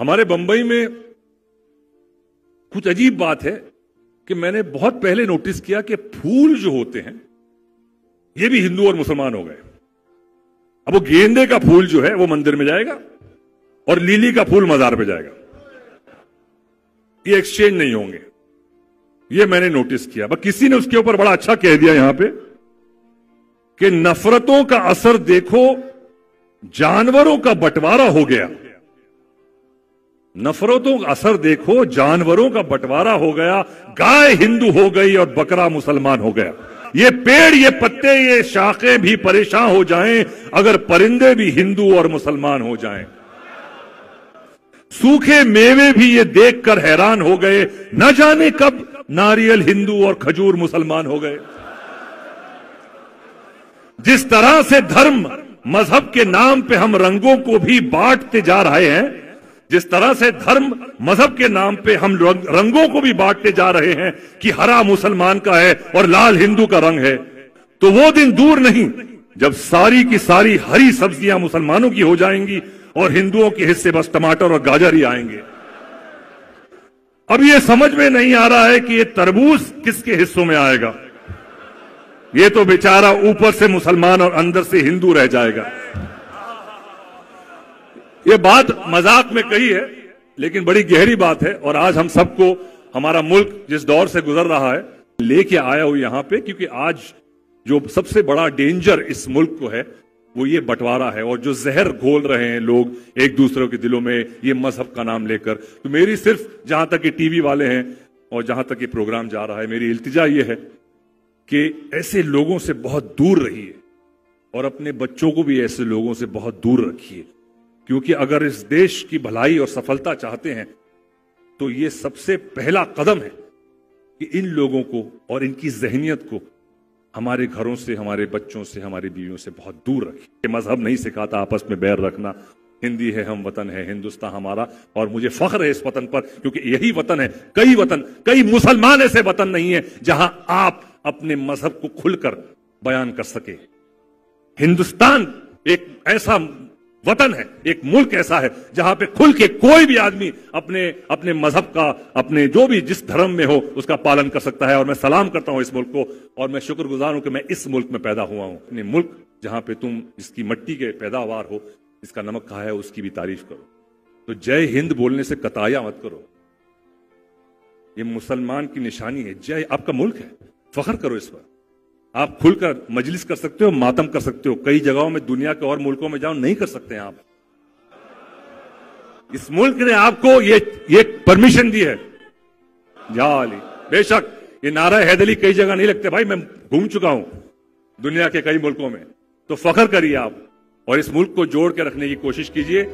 ہمارے بمبئی میں کچھ عجیب بات ہے کہ میں نے بہت پہلے نوٹس کیا کہ پھول جو ہوتے ہیں، یہ بھی ہندو اور مسلمان ہو گئے۔ اب وہ گیندے کا پھول جو ہے، وہ مندر میں جائے گا اور لیلی کا پھول مزار پہ جائے گا۔ یہ ایکسچینج نہیں ہوں گے۔ یہ میں نے نوٹس کیا۔ بس کسی نے اس کے اوپر بڑا اچھا کہہ دیا یہاں پہ کہ نفرتوں کا اثر دیکھو، جانوروں کا بٹوارا ہو گیا۔ نفرتوں کا اثر دیکھو، جانوروں کا بٹوارا ہو گیا، گائے ہندو ہو گئی اور بکرا مسلمان ہو گیا۔ یہ پیڑ، یہ پتے، یہ شاخیں بھی پریشان ہو جائیں اگر پرندے بھی ہندو اور مسلمان ہو جائیں۔ سوکھے میوے بھی یہ دیکھ کر حیران ہو گئے، نہ جانے کب ناریل ہندو اور کھجور مسلمان ہو گئے۔ جس طرح سے دھرم مذہب کے نام پہ ہم رنگوں کو بھی بانٹتے جا رہے ہیں جس طرح سے دھرم مذہب کے نام پہ ہم رنگوں کو بھی بانٹتے جا رہے ہیں کہ ہرا مسلمان کا ہے اور لال ہندو کا رنگ ہے، تو وہ دن دور نہیں جب ساری کی ساری ہری سبزیاں مسلمانوں کی ہو جائیں گی اور ہندوؤں کے حصے بس ٹماٹر اور گاجر ہی آئیں گے۔ اب یہ سمجھ میں نہیں آ رہا ہے کہ یہ تربوز کس کے حصوں میں آئے گا۔ یہ تو بیچارہ اوپر سے مسلمان اور اندر سے ہندو رہ جائے گا۔ یہ بات مذاق میں کہی ہے، لیکن بڑی گہری بات ہے اور آج ہم سب کو ہمارا ملک جس دور سے گزر رہا ہے، لے کے آیا ہوں یہاں پہ، کیونکہ آج جو سب سے بڑا ڈینجر اس ملک کو ہے، وہ یہ بٹوارا ہے اور جو زہر گھول رہے ہیں لوگ ایک دوسرے کے دلوں میں یہ مذہب کا نام لے کر۔ تو میری صرف جہاں تک یہ ٹی وی والے ہیں اور جہاں تک یہ پروگرام جا رہا ہے، میری التجا یہ ہے کہ ایسے لوگوں سے بہت دور رہیے اور اپنے بچوں کو بھی ایسے لوگوں سے بہت دور رکھیے۔ کیونکہ اگر اس دیش کی بھلائی اور سفلتا چاہتے ہیں، تو یہ سب سے پہلا قدم ہے کہ ان لوگوں کو اور ان کی ذہنیت کو ہمارے گھروں سے، ہمارے بچوں سے، ہماری بیویوں سے بہت دور رکھیں۔ یہ مذہب نہیں سکھاتا آپس میں بیر رکھنا، ہندی ہے ہم وطن ہے، ہندوستان ہمارا اور مجھے فخر ہے اس وطن پر، کیونکہ یہی وطن ہے، کئی وطن، کئی مسلمان ایسے وطن نہیں ہے جہاں آپ اپنے مذہب کو کھل کر بیان کر سکے ہندوستان ایک ایسا وطن ہے، ایک ملک ایسا ہے جہاں پہ کھل کے کوئی بھی آدمی اپنے اپنے مذہب کا، اپنے جو بھی جس دھرم میں ہو، اس کا پالن کر سکتا ہے اور میں سلام کرتا ہوں اس ملک کو اور میں شکر گزار ہوں کہ میں اس ملک میں پیدا ہوا ہوں، اپنے ملک جہاں پہ تم جس کی مٹی کے پیداوار ہو، جس کا نمک کہا ہے، اس کی بھی تعریف کرو۔ تو جے ہند بولنے سے کتایا مت کرو۔ یہ مسلمان کی نشانی ہے، جے آپ کا ملک ہے، فخر کرو اس پر۔ آپ کھل کر مجلس کر سکتے ہو، ماتم کر سکتے ہو۔ کئی جگہوں میں، دنیا کے اور ملکوں میں جاؤ نہیں کر سکتے آپ۔ اس ملک نے آپ کو یہ پرمیشن دی ہے۔ جا علی، بے شک یہ نعرہ حیدلی کئی جگہ نہیں لگتے۔ بھائی، میں گھوم چکا ہوں دنیا کے کئی ملکوں میں۔ تو فخر کریے آپ اور اس ملک کو جوڑ کے رکھنے کی کوشش کیجیے۔